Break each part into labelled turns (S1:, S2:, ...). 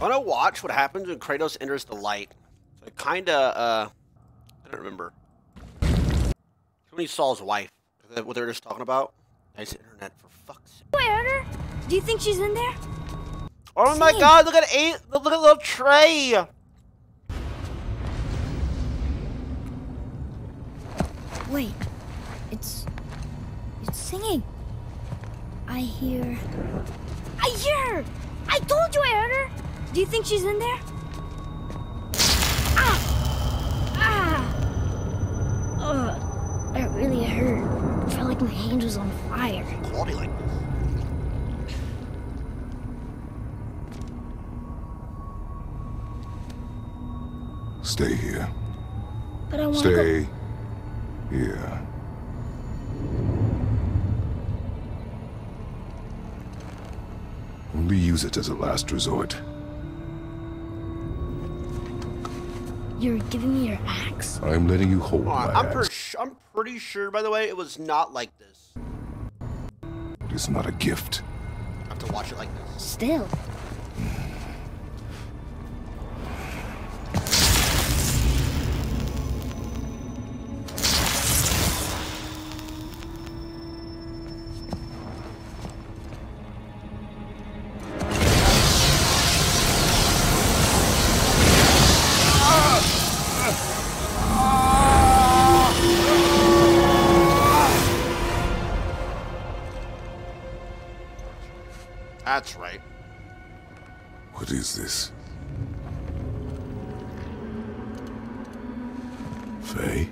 S1: I want to watch what happens when Kratos enters the light. So I kind of, uh, I don't remember. When he saw his wife, what they were just talking about. Nice internet, for fuck's sake.
S2: I heard her. Do you think she's in there?
S1: Oh my god, look at eight, look at little Trey!
S2: Wait, it's it's singing. I hear. I hear her. I told you I heard her. Do you think she's in there? Ah! Ah! Ugh, that really hurt. I felt like my hand was on fire.
S1: Quality like.
S3: Stay here.
S2: But I want to go.
S3: Stay here. Only use it as a last resort.
S2: You're giving me your axe.
S3: I'm letting you hold
S1: Hold on,
S3: my
S1: I'm,
S3: axe.
S1: pretty I'm pretty sure, by the way, it was not like this.
S3: It is not a gift.
S1: I have to watch it like this.
S2: Still.
S1: That's right.
S3: What is this? Faye?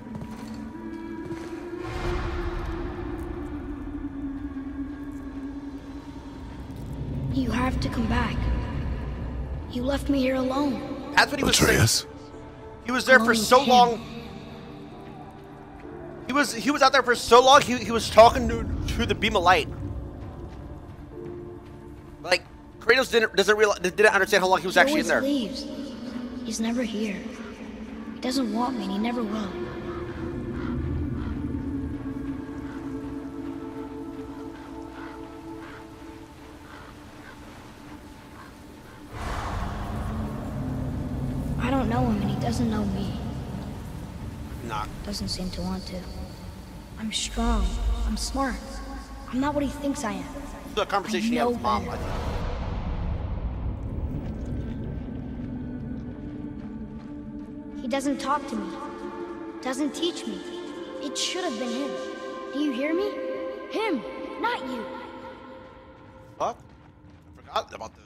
S2: You have to come back. You left me here alone.
S1: That's what he was saying.
S3: Atreus?
S1: He was there for so
S2: him.
S1: long. He was he was out there for so long. He, he was talking to, to the beam of light. Like Kratos didn't doesn't realize didn't understand how long he was
S2: he
S1: actually in there.
S2: leaves. He's never here. He doesn't want me and he never will. I don't know him and he doesn't know me.
S1: Nah,
S2: Doesn't seem to want to. I'm strong. I'm smart. I'm not what he thinks I am.
S1: A conversation he had with mom. I
S2: better.
S1: think.
S2: He doesn't talk to me. Doesn't teach me. It should have been him. Do you hear me? Him, not you.
S1: Fuck, I forgot about this.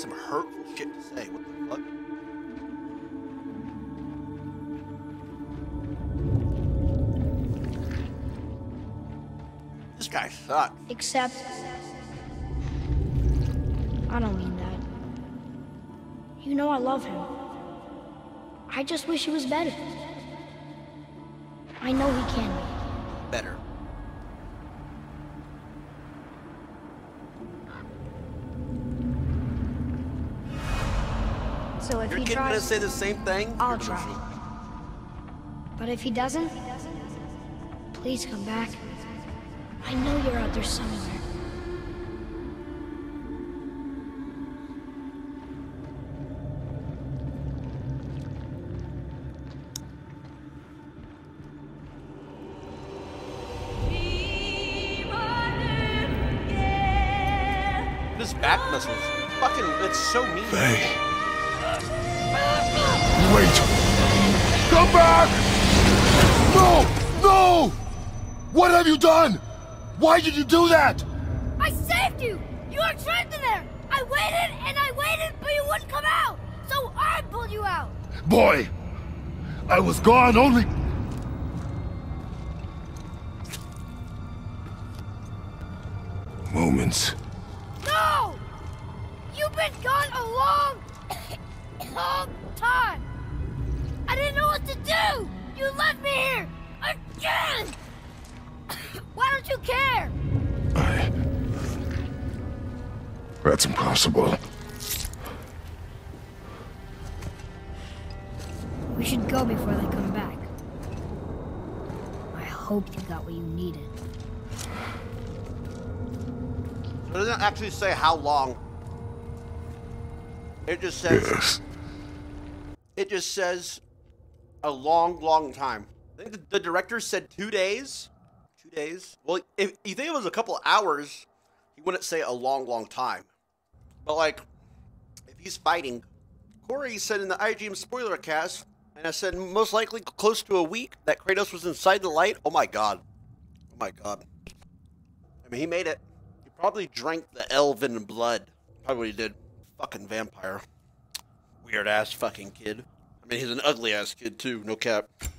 S1: Some hurtful shit to say. What the fuck? Guy sucks.
S2: Except. I don't mean that. You know I love him. I just wish he was better. I know he can be.
S1: Better.
S2: So if
S1: Your
S2: he
S1: kid gonna say the same thing?
S2: I'll try. But if he doesn't, please come back. I know you're there somewhere.
S1: This back muscles, fucking, it's so mean.
S3: Faye. Wait! Come back! No! No! What have you done? Why did you do that?
S2: I saved you! You were trapped in there! I waited and I waited, but you wouldn't come out! So I pulled you out!
S3: Boy, I was gone only... Moments.
S2: No! You've been gone a long, long time! I didn't know what to do! You left me here! Again! Why don't you care?
S3: I... That's impossible.
S2: We should go before they come back. I hope you got what you needed.
S1: It doesn't actually say how long. It just says.
S3: Yes.
S1: It just says a long, long time. I think the, the director said two days. Days. Well, if you think it was a couple hours, he wouldn't say a long, long time. But like, if he's fighting, Cory said in the IGN spoiler cast, and I said most likely close to a week that Kratos was inside the light. Oh my god. Oh my god. I mean, he made it. He probably drank the elven blood. Probably did. Fucking vampire. Weird ass fucking kid. I mean, he's an ugly ass kid too, no cap.